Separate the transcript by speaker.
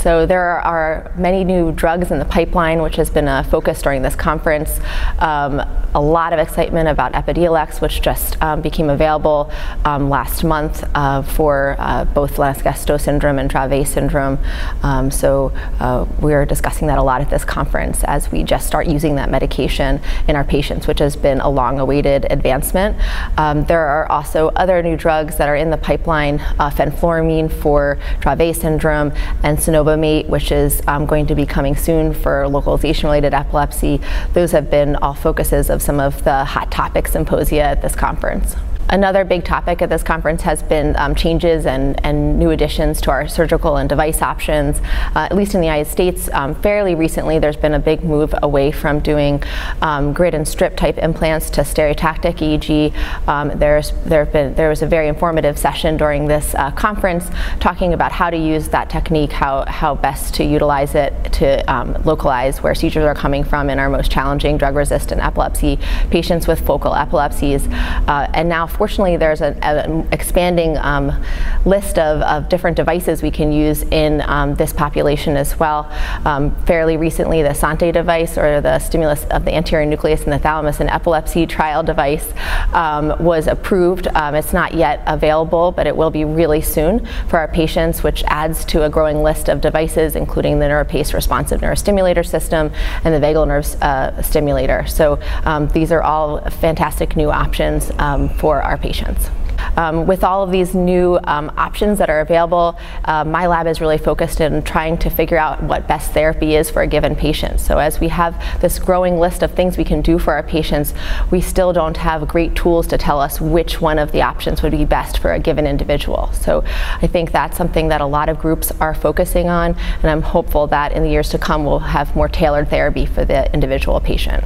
Speaker 1: So there are many new drugs in the pipeline, which has been a focus during this conference. Um, a lot of excitement about Epidiolex, which just um, became available um, last month uh, for uh, both Lennox-Gastaut syndrome and Dravet syndrome. Um, so uh, we're discussing that a lot at this conference as we just start using that medication in our patients, which has been a long-awaited advancement. Um, there are also other new drugs that are in the pipeline, uh, fenfluramine for Dravet syndrome and Sonova which is um, going to be coming soon for localization-related epilepsy. Those have been all focuses of some of the hot topic symposia at this conference. Another big topic at this conference has been um, changes and, and new additions to our surgical and device options. Uh, at least in the United States, um, fairly recently, there's been a big move away from doing um, grid and strip type implants to stereotactic EEG. Um, there's there have been there was a very informative session during this uh, conference talking about how to use that technique, how how best to utilize it to um, localize where seizures are coming from in our most challenging drug-resistant epilepsy patients with focal epilepsies, uh, and now fortunately, there's an expanding um, list of, of, different devices we can use in um, this population as well. Um, fairly recently, the SANTE device, or the stimulus of the anterior nucleus in the thalamus and epilepsy trial device, um, was approved. Um, it's not yet available, but it will be really soon for our patients, which adds to a growing list of devices, including the NeuroPace responsive neurostimulator system and the vagal nerve uh, stimulator. So um, these are all fantastic new options for our patients. Um, with all of these new um, options that are available, uh, my lab is really focused in trying to figure out what best therapy is for a given patient. So as we have this growing list of things we can do for our patients, we still don't have great tools to tell us which one of the options would be best for a given individual. So I think that's something that a lot of groups are focusing on, and I'm hopeful that in the years to come we'll have more tailored therapy for the individual patient.